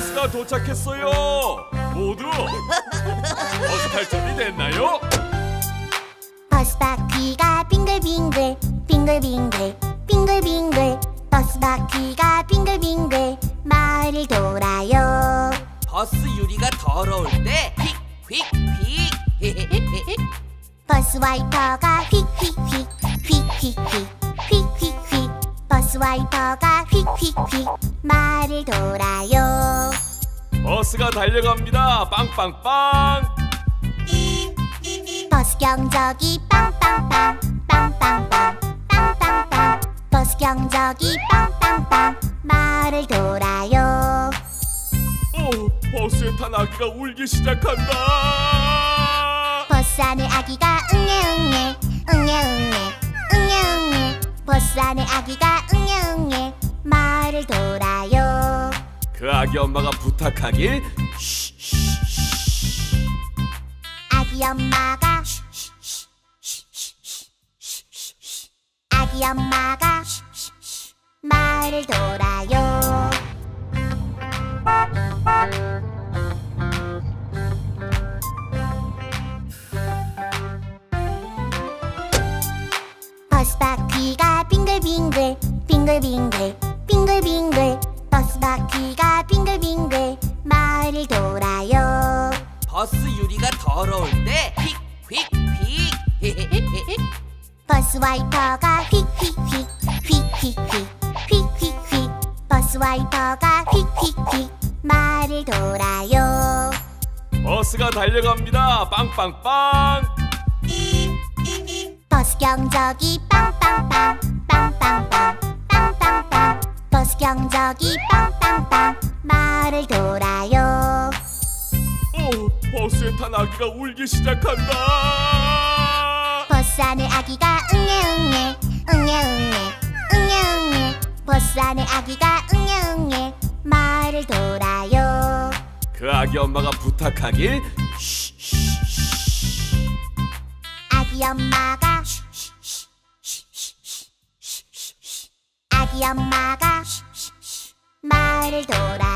버스가 도착했어요. 모두 버스 탈 준비 됐나요? 버스 바퀴가 빙글빙글 빙글빙글 빙글빙글 버스 바퀴가 빙글빙글 마을을 돌아요 버스 유리가 더러울 때 휙 휙휙 버스 와이퍼가 휙휙휙 휙휙휙 휙휙휙 버스 와이퍼가 휙휙휙 마을을 돌아요. 버스가 달려갑니다. 빵빵빵. 버스 경적이 빵빵빵. 빵빵빵. 빵빵빵. 버스 경적이 빵빵빵. 마을을 돌아요. 오, 버스에 탄 아기가 울기 시작한다. 버스 안에 아기가 응애응애. 응애응애. 응애응애. 버스 안에 아기가 그 아기 엄마가 부탁하길? 아기 엄마가 아기 엄마가 마을을 돌아요. 버스 바퀴가 빙글빙글 빙글빙글 빙글빙글 바퀴가 빙글빙글 마을을 돌아요 버스 유리가 더러울 때 휙휙휙 버스 와이퍼가 휙휙휙 휙휙휙 휙휙휙 버스 와이퍼가 휙휙휙 마을을 돌아요 버스가 달려갑니다. 빵빵빵. 버스 경적이 빵빵빵 빵빵빵 경적이 빵빵빵 마을을 돌아요. 오, 버스에 탄 아기가 울기 시작한다. 버스 안에 아기가 응애응애 응애응애 응애응애. 버스 안에 아기가 응애응애 마을을 돌아요. 그 아기 엄마가 부탁하길? 아기 엄마가 아기 엄마가 마을을 돌아